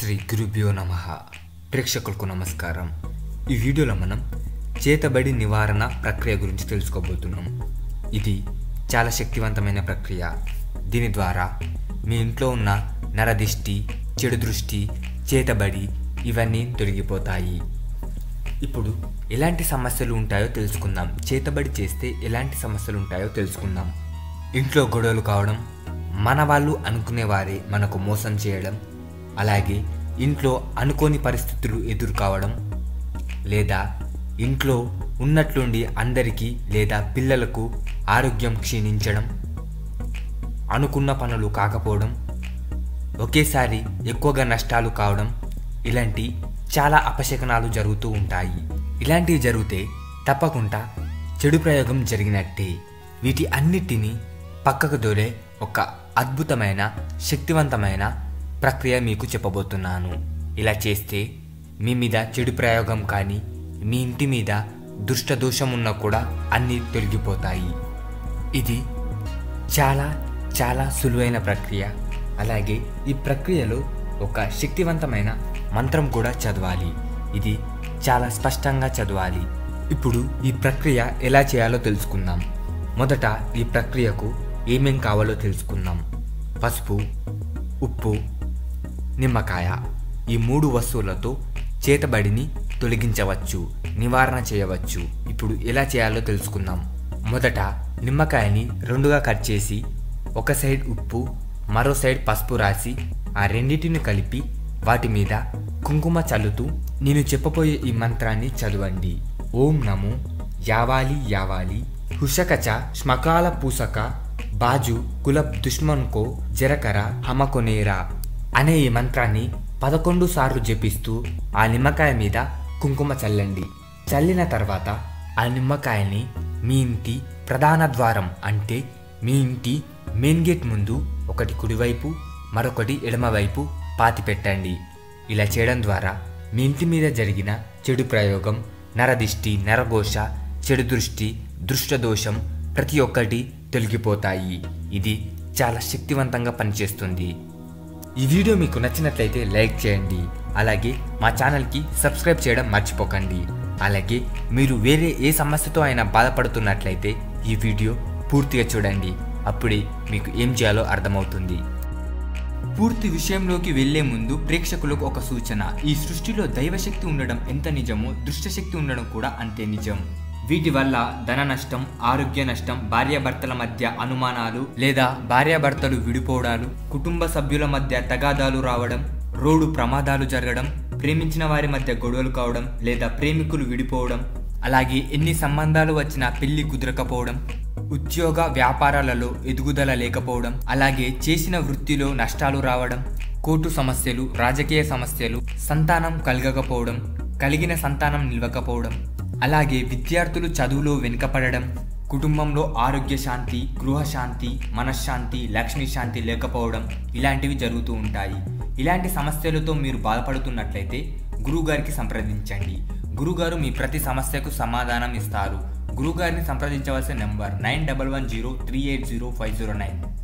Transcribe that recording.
శ్రీ గురుభ్యో నమ. ప్రేక్షకులకు నమస్కారం. ఈ వీడియోలో మనం చేతబడి నివారణ ప్రక్రియ గురించి తెలుసుకోబోతున్నాం. ఇది చాలా శక్తివంతమైన ప్రక్రియ. దీని ద్వారా మీ ఇంట్లో ఉన్న నరదిష్టి చెడు దృష్టి చేతబడి ఇవన్నీ తొలగిపోతాయి. ఇప్పుడు ఎలాంటి సమస్యలు ఉంటాయో తెలుసుకుందాం. చేతబడి చేస్తే ఎలాంటి సమస్యలు ఉంటాయో తెలుసుకుందాం. ఇంట్లో గొడవలు కావడం మన వాళ్ళు అనుకునేవారే మనకు మోసం చేయడం అలాగే ఇంట్లో అనుకోని పరిస్థితులు ఎదురు కావడం లేదా ఇంట్లో ఉన్నట్లుండి అందరికీ లేదా పిల్లలకు ఆరోగ్యం క్షీణించడం అనుకున్న పనులు కాకపోవడం ఒకేసారి ఎక్కువగా నష్టాలు కావడం ఇలాంటి చాలా అపశకనాలు జరుగుతూ ఉంటాయి. ఇలాంటివి జరిగితే తప్పకుండా చెడు ప్రయోగం జరిగినట్టే. వీటి అన్నిటినీ పక్కకు దొరే ఒక అద్భుతమైన శక్తివంతమైన ప్రక్రియ మీకు చెప్పబోతున్నాను. ఇలా చేస్తే మీ మీద చెడు ప్రయోగం కానీ మీ ఇంటి మీద దుష్ట దోషం ఉన్నా కూడా అన్నీ తొలగిపోతాయి. ఇది చాలా చాలా సులువైన ప్రక్రియ. అలాగే ఈ ప్రక్రియలో ఒక శక్తివంతమైన మంత్రం కూడా చదవాలి. ఇది చాలా స్పష్టంగా చదవాలి. ఇప్పుడు ఈ ప్రక్రియ ఎలా చేయాలో తెలుసుకుందాం. మొదట ఈ ప్రక్రియకు ఏమేం కావాలో తెలుసుకుందాం. పసుపు ఉప్పు నిమ్మకాయ ఈ మూడు వస్తువులతో చేతబడిని తొలగించవచ్చు నివారణ చేయవచ్చు. ఇప్పుడు ఎలా చేయాలో తెలుసుకుందాం. మొదట నిమ్మకాయని రెండుగా కట్ చేసి ఒక సైడ్ ఉప్పు మరో సైడ్ పసుపు రాసి ఆ రెండింటిని కలిపి వాటి మీద కుంకుమ చల్లుతూ నేను చెప్పబోయే ఈ మంత్రాన్ని చదవండి. ఓం నమో యావాలి యావాలి. హుషకచ శ్మకాల పూసక బాజు కుల దుష్మన్కో జరకర హమకొనేరా. అనే ఈ మంత్రాన్ని పదకొండు సార్లు జపిస్తూ ఆ నిమ్మకాయ మీద కుంకుమ చల్లండి. చల్లిన తర్వాత ఆ నిమ్మకాయని మీ ఇంటి ప్రధాన ద్వారం అంటే మీ ఇంటి మెయిన్ గేట్ ముందు ఒకటి కుడివైపు మరొకటి ఎడమవైపు పాతి పెట్టండి. ఇలా చేయడం ద్వారా మీ ఇంటి మీద జరిగిన చెడు ప్రయోగం నరదిష్టి నరఘోష చెడు దృష్టి దృష్టదోషం ప్రతి ఒక్కటి తొలగిపోతాయి. ఇది చాలా శక్తివంతంగా పనిచేస్తుంది. ఈ వీడియో మీకు నచ్చినట్లయితే లైక్ చేయండి. అలాగే మా ఛానల్కి సబ్స్క్రైబ్ చేయడం మర్చిపోకండి. అలాగే మీరు వేరే ఏ సమస్యతో అయినా బాధపడుతున్నట్లయితే ఈ వీడియో పూర్తిగా చూడండి. అప్పుడే మీకు ఏం చేయాలో అర్థమవుతుంది. పూర్తి విషయంలోకి వెళ్ళే ముందు ప్రేక్షకులకు ఒక సూచన. ఈ సృష్టిలో దైవశక్తి ఉండడం ఎంత నిజమో దృష్టశక్తి ఉండడం కూడా అంతే నిజం. వీటి వల్ల ధన నష్టం ఆరోగ్య నష్టం భార్యాభర్తల మధ్య అనుమానాలు లేదా భార్యాభర్తలు విడిపోవడాలు కుటుంబ సభ్యుల మధ్య తగాదాలు రావడం రోడ్డు ప్రమాదాలు జరగడం ప్రేమించిన వారి మధ్య గొడవలు కావడం లేదా ప్రేమికులు విడిపోవడం అలాగే ఎన్ని సంబంధాలు వచ్చినా పెళ్ళి కుదరకపోవడం ఉద్యోగ వ్యాపారాలలో ఎదుగుదల లేకపోవడం అలాగే చేసిన వృత్తిలో నష్టాలు రావడం కోర్టు సమస్యలు రాజకీయ సమస్యలు సంతానం కలగకపోవడం కలిగిన సంతానం నిలవకపోవడం అలాగే విద్యార్థులు చదువులో వెనుకపడడం కుటుంబంలో ఆరోగ్య శాంతి గృహశాంతి మనశ్శాంతి లక్ష్మీ శాంతి లేకపోవడం ఇలాంటివి జరుగుతూ ఉంటాయి. ఇలాంటి సమస్యలతో మీరు బాధపడుతున్నట్లయితే గురువుగారికి సంప్రదించండి. గురుగారు మీ ప్రతి సమస్యకు సమాధానం ఇస్తారు. గురుగారిని సంప్రదించవలసిన number nine double one zero three eight zero five zero nine.